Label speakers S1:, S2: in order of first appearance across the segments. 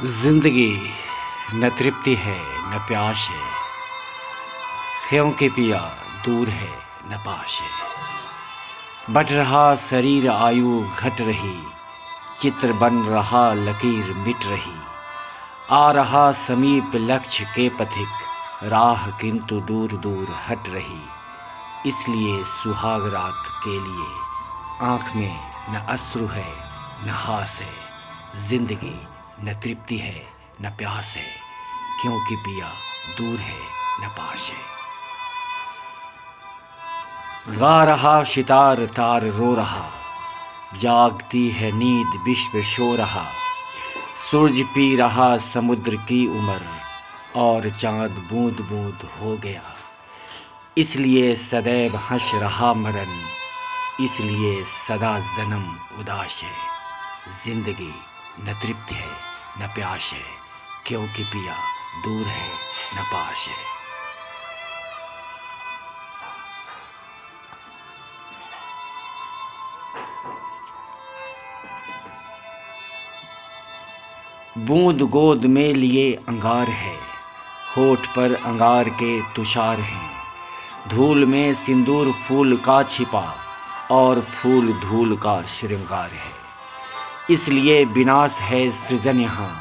S1: ज़िंदगी न तृप्ति है, न प्यास है। क्योंकि पिया दूर है, न पाश है। बट रहा शरीर आयु घट रही, चित्र बन रहा लकीर मिट रही। आ रहा समीप लक्ष्य के पथिक, राह किंतु दूर दूर हट रही। इसलिए सुहाग रात के लिए आँख में न अश्रु है, न हास है, ज़िंदगी न तृप्ति है, न प्यास है, क्योंकि पिया दूर है, न पास है। गा रहा शितार तार रो रहा, जागती है नींद विश्व शो रहा। सूरज पी रहा समुद्र की उम्र, और चाँद बूंद बूंद हो गया। इसलिए सदैव हंस रहा मरण इसलिए सदा जन्म उदास है, ज़िंदगी न तृप्त है। न प्यास है, क्योंकि पिया दूर है, न पास है। बूंद गोद में लिए अंगार है, होठ पर अंगार के तुषार हैं। धूल में सिंदूर फूल का छिपा और फूल धूल का श्रृंगार है। इसलिए विनाश है सृजन यहाँ,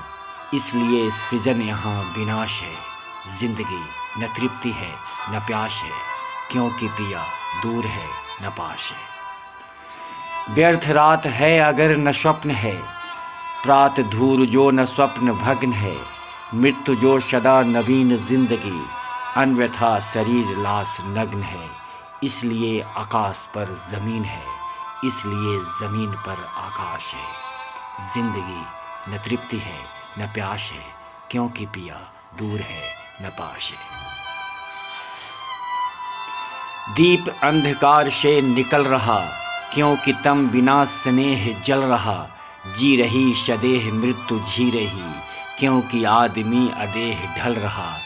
S1: इसलिए सृजन यहाँ विनाश है। ज़िंदगी न तृप्ति है, न प्यास है, क्योंकि पिया दूर है, न पास है। व्यर्थ रात है अगर न स्वप्न है, प्रात धूर जो न स्वप्न भग्न है, मृत्यु जो सदा नवीन ज़िंदगी, अन्यथा शरीर लाश नग्न है। इसलिए आकाश पर ज़मीन है, इसलिए ज़मीन पर आकाश है। ज़िंदगी न तृप्ति है, न प्यास है, क्योंकि पिया दूर है, न पास है। दीप अंधकार से निकल रहा, क्योंकि तम बिना स्नेह जल रहा। जी रही सदेह मृत्यु जी रही, क्योंकि आदमी अदेह ढल रहा।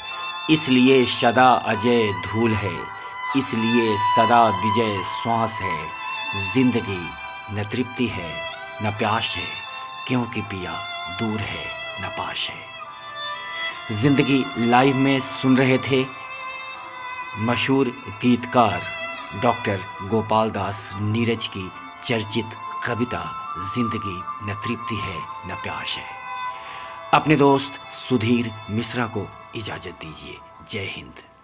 S1: इसलिए सदा अजय धूल है, इसलिए सदा विजय श्वास है। ज़िंदगी न तृप्ति है, न प्यास है। क्योंकि पिया दूर है, न पास है। ज़िंदगी लाइव में सुन रहे थे मशहूर गीतकार डॉक्टर गोपाल दास नीरज की चर्चित कविता, ज़िंदगी न तृप्ति है, न प्यास है। अपने दोस्त सुधीर मिश्रा को इजाज़त दीजिए। जय हिंद।